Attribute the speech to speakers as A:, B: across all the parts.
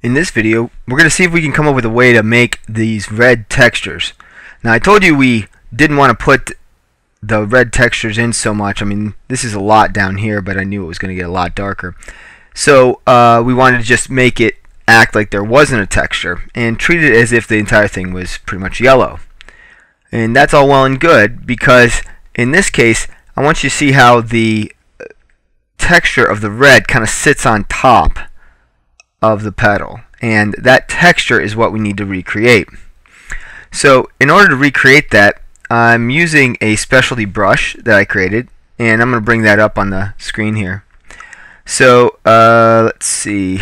A: In this video, we're going to see if we can come up with a way to make these red textures. Now I told you we didn't want to put the red textures in so much. I mean, this is a lot down here, but I knew it was going to get a lot darker. So uh, we wanted to just make it act like there wasn't a texture and treat it as if the entire thing was pretty much yellow. And that's all well and good because in this case, I want you to see how the uh, texture of the red kind of sits on top of the petal and that texture is what we need to recreate. So in order to recreate that I'm using a specialty brush that I created and I'm going to bring that up on the screen here. So uh, let's see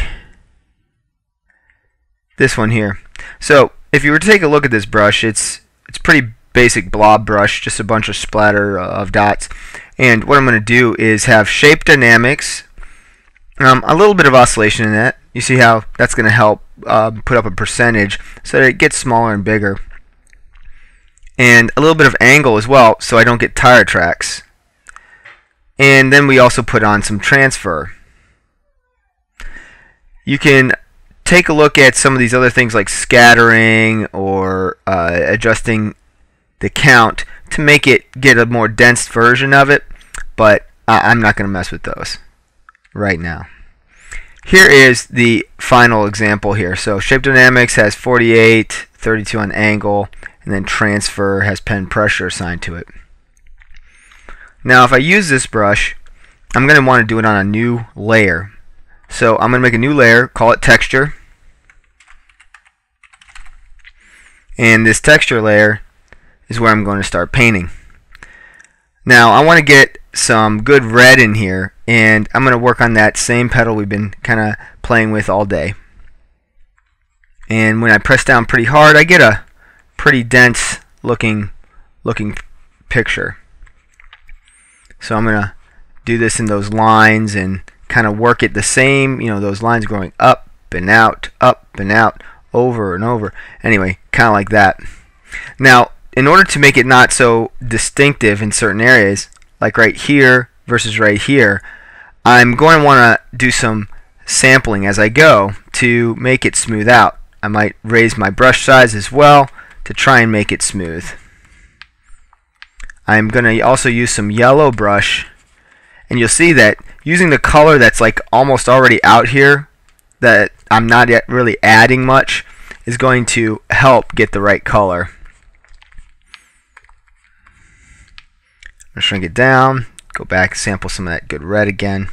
A: this one here. So if you were to take a look at this brush it's it's pretty basic blob brush just a bunch of splatter of dots and what I'm going to do is have shape dynamics um, a little bit of oscillation in that you see how that's going to help uh, put up a percentage so that it gets smaller and bigger. And a little bit of angle as well so I don't get tire tracks. And then we also put on some transfer. You can take a look at some of these other things like scattering or uh, adjusting the count to make it get a more dense version of it, but I'm not going to mess with those right now. Here is the final example here. So Shape Dynamics has 48, 32 on angle, and then transfer has pen pressure assigned to it. Now if I use this brush, I'm going to want to do it on a new layer. So I'm going to make a new layer, call it texture. And this texture layer is where I'm going to start painting. Now I want to get some good red in here and I'm going to work on that same petal we've been kind of playing with all day. And when I press down pretty hard I get a pretty dense looking looking picture. So I'm going to do this in those lines and kind of work it the same, you know, those lines going up and out, up and out, over and over. Anyway, kind of like that. Now, in order to make it not so distinctive in certain areas, like right here versus right here, I'm going to want to do some sampling as I go to make it smooth out. I might raise my brush size as well to try and make it smooth. I'm going to also use some yellow brush and you'll see that using the color that's like almost already out here that I'm not yet really adding much is going to help get the right color. I'm shrink it down, go back, sample some of that good red again,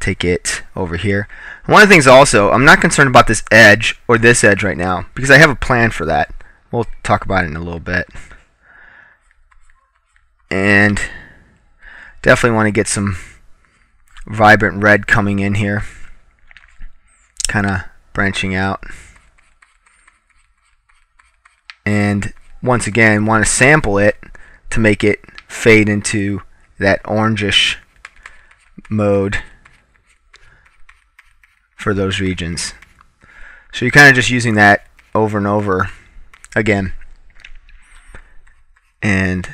A: take it over here. One of the things also, I'm not concerned about this edge or this edge right now because I have a plan for that. We'll talk about it in a little bit. And definitely want to get some vibrant red coming in here. Kind of branching out. And once again, want to sample it to make it fade into that orangish mode for those regions. So you're kind of just using that over and over again. And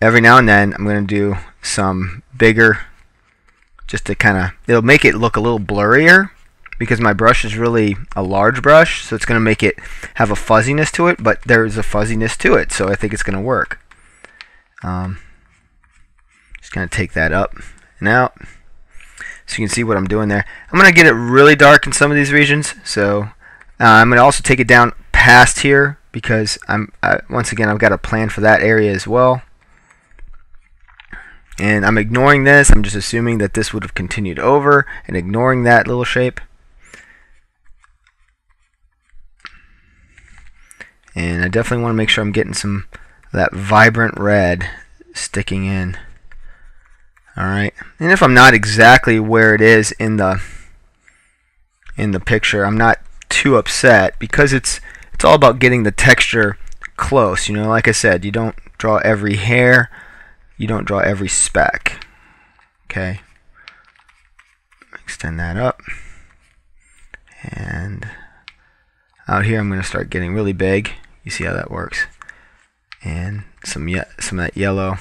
A: every now and then I'm going to do some bigger just to kind of it'll make it look a little blurrier because my brush is really a large brush so it's going to make it have a fuzziness to it but there's a fuzziness to it so I think it's going to work. Um, just going to take that up and out. So you can see what I'm doing there. I'm going to get it really dark in some of these regions. So uh, I'm going to also take it down past here because I'm uh, once again I've got a plan for that area as well. And I'm ignoring this. I'm just assuming that this would have continued over and ignoring that little shape. And I definitely want to make sure I'm getting some that vibrant red sticking in. Alright, and if I'm not exactly where it is in the in the picture, I'm not too upset because it's it's all about getting the texture close. You know, like I said, you don't draw every hair, you don't draw every speck. Okay, extend that up, and out here I'm going to start getting really big. You see how that works and some ye some of that yellow.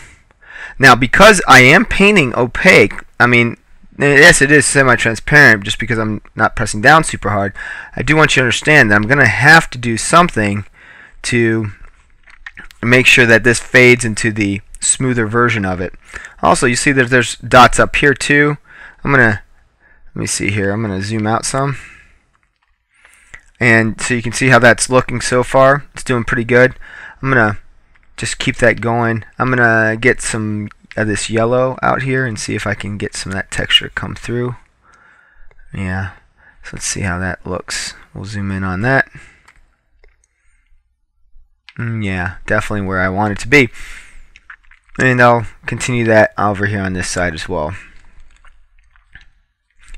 A: Now, because I am painting opaque, I mean, eh, yes, it is semi-transparent just because I'm not pressing down super hard. I do want you to understand that I'm going to have to do something to make sure that this fades into the smoother version of it. Also, you see that there's dots up here too. I'm going to, let me see here, I'm going to zoom out some. And so you can see how that's looking so far. It's doing pretty good. I'm going to just keep that going. I'm to get some of this yellow out here and see if I can get some of that texture come through. Yeah, so let's see how that looks. We'll zoom in on that. Mm, yeah, definitely where I want it to be. And I'll continue that over here on this side as well.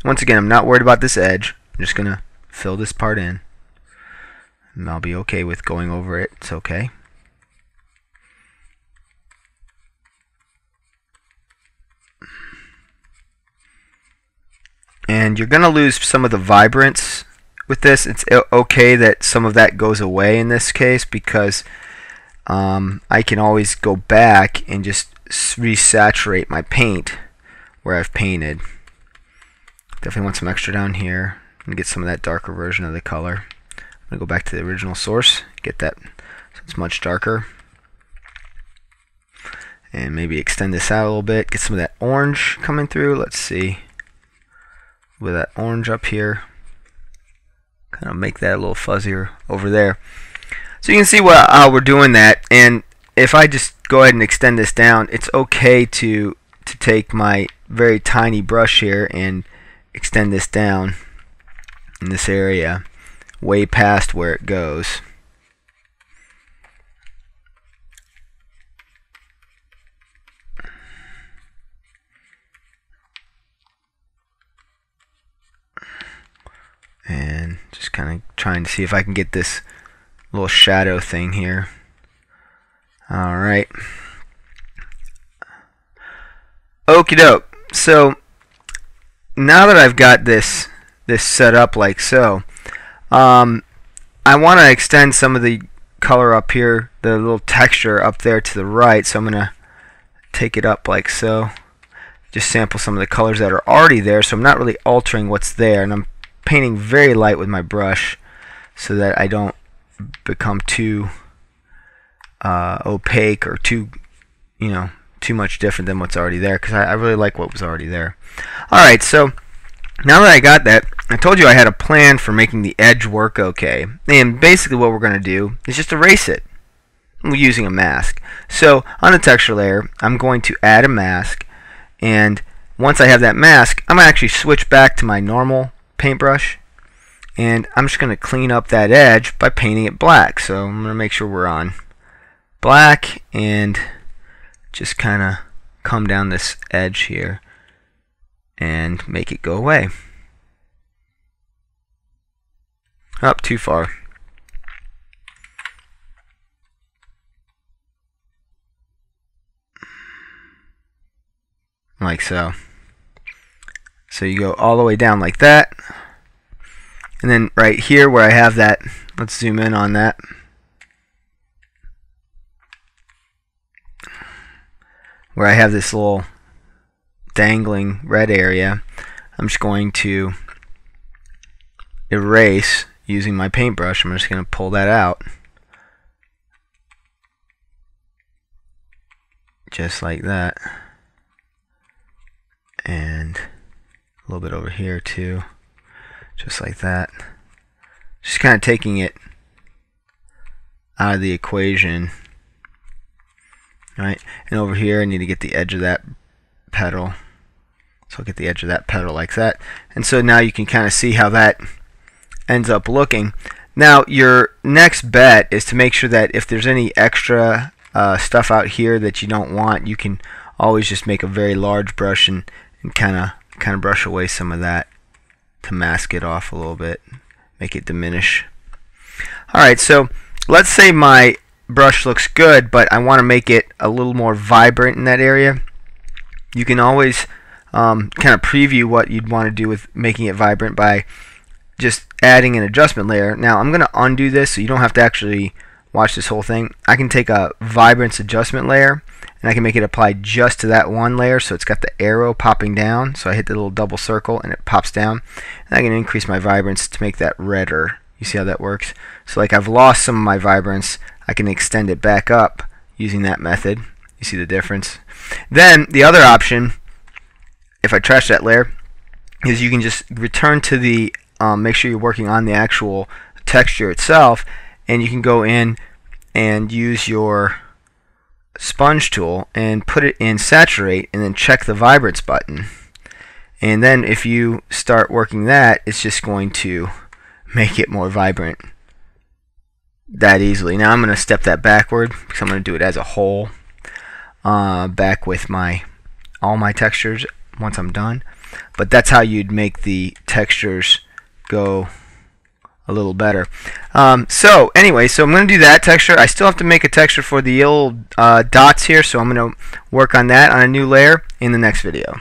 A: Once again, I'm not worried about this edge. I'm just going to fill this part in. And I'll be okay with going over it. It's okay. And you're going to lose some of the vibrance with this. It's okay that some of that goes away in this case because um, I can always go back and just resaturate my paint where I've painted. Definitely want some extra down here and get some of that darker version of the color. I'm going to go back to the original source, get that so it's much darker. And maybe extend this out a little bit, get some of that orange coming through. Let's see with that orange up here. Kind of make that a little fuzzier over there. So you can see what, how we're doing that. And if I just go ahead and extend this down, it's okay to, to take my very tiny brush here and extend this down in this area way past where it goes. Just kind of trying to see if I can get this little shadow thing here. Alright. Okie doke. So now that I've got this this set up like so, um, I want to extend some of the color up here, the little texture up there to the right. So I'm going to take it up like so. Just sample some of the colors that are already there. So I'm not really altering what's there, and I'm painting very light with my brush so that I don't become too uh, opaque or too, you know, too much different than what's already there because I, I, really like what was already there. Alright, so now that I got that, I told you I had a plan for making the edge work okay. And basically what we're going to do is just erase it using a mask. So on the texture layer, I'm going to add a mask and once I have that mask, I'm going to actually switch back to my normal paintbrush and I'm just going to clean up that edge by painting it black. So I'm going to make sure we're on black and just kind of come down this edge here and make it go away. Up too far. Like so. So you go all the way down like that. And then right here where I have that, let's zoom in on that. Where I have this little dangling red area, I'm just going to erase using my paintbrush. I'm just going to pull that out. Just like that. And a little bit over here too just like that. Just kind of taking it out of the equation. Right and over here I need to get the edge of that petal so I'll get the edge of that petal like that. And so now you can kind of see how that ends up looking. Now your next bet is to make sure that if there's any extra uh, stuff out here that you don't want you can always just make a very large brush and, and kind of kind of brush away some of that to mask it off a little bit, make it diminish. Alright, so let's say my brush looks good, but I want to make it a little more vibrant in that area. You can always um, kind of preview what you'd want to do with making it vibrant by just adding an adjustment layer. Now I'm going to undo this so you don't have to actually watch this whole thing, I can take a vibrance adjustment layer and I can make it apply just to that one layer so it's got the arrow popping down. So I hit the little double circle and it pops down. And I can increase my vibrance to make that redder. You see how that works? So like I've lost some of my vibrance. I can extend it back up using that method. You see the difference? Then the other option if I trash that layer is you can just return to the um, make sure you're working on the actual texture itself and you can go in and use your sponge tool and put it in saturate and then check the vibrance button. And then if you start working that it's just going to make it more vibrant that easily. Now I'm going to step that backward because I'm going to do it as a whole uh, back with my all my textures once I'm done. But that's how you'd make the textures go a little better. Um, so anyway, so I'm going to do that texture. I still have to make a texture for the little uh, dots here, so I'm going to work on that on a new layer in the next video.